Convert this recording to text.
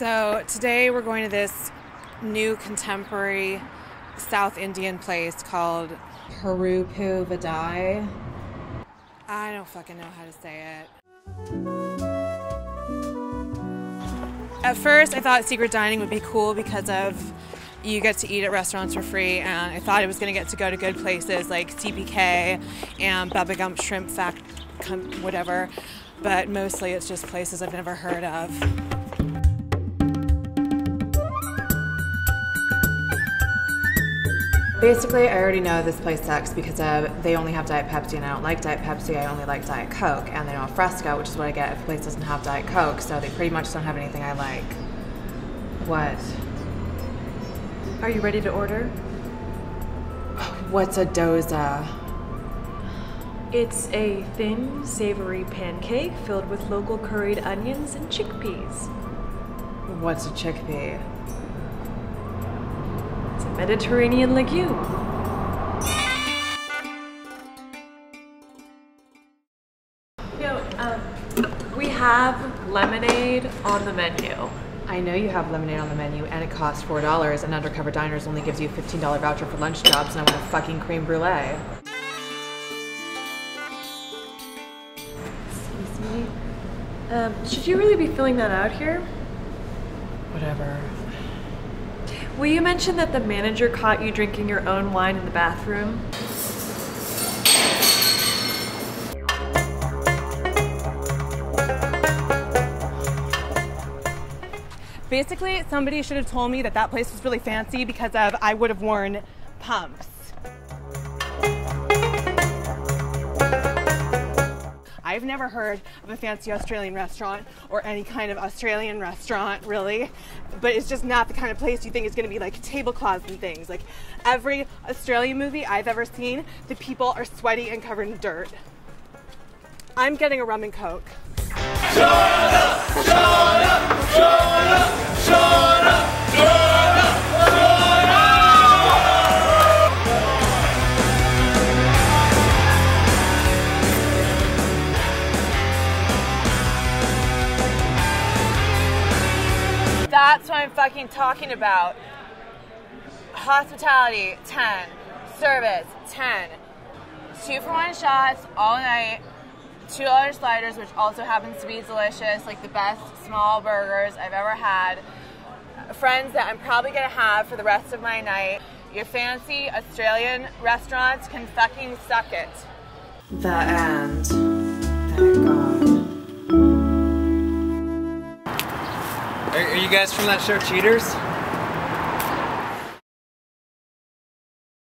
So today we're going to this new contemporary South Indian place called Harupu Vadai. I don't fucking know how to say it. At first, I thought secret dining would be cool because of you get to eat at restaurants for free, and I thought I was going to get to go to good places like CPK and Bubba Gump Shrimp Fact, whatever. But mostly, it's just places I've never heard of. Basically, I already know this place sucks because uh, they only have Diet Pepsi and I don't like Diet Pepsi, I only like Diet Coke. And they don't have Fresca, which is what I get if a place doesn't have Diet Coke, so they pretty much don't have anything I like. What? Are you ready to order? What's a doza? It's a thin, savory pancake filled with local curried onions and chickpeas. What's a chickpea? Mediterranean legume. You know, um, we have lemonade on the menu. I know you have lemonade on the menu and it costs $4 and Undercover Diners only gives you a $15 voucher for lunch jobs and I want a fucking cream brulee. Excuse me. Um, should you really be filling that out here? Whatever. Will you mention that the manager caught you drinking your own wine in the bathroom? Basically, somebody should have told me that that place was really fancy because of I would have worn pumps. I've never heard of a fancy Australian restaurant or any kind of Australian restaurant, really. But it's just not the kind of place you think is going to be like tablecloths and things. Like every Australian movie I've ever seen, the people are sweaty and covered in dirt. I'm getting a rum and coke. Shut up! Shut up! That's what I'm fucking talking about. Hospitality, 10. Service, 10. Two for one shots all night. Two dollar sliders, which also happens to be delicious, like the best small burgers I've ever had. Friends that I'm probably gonna have for the rest of my night. Your fancy Australian restaurants can fucking suck it. The end. Thank God. Are, are you guys from that show Cheaters?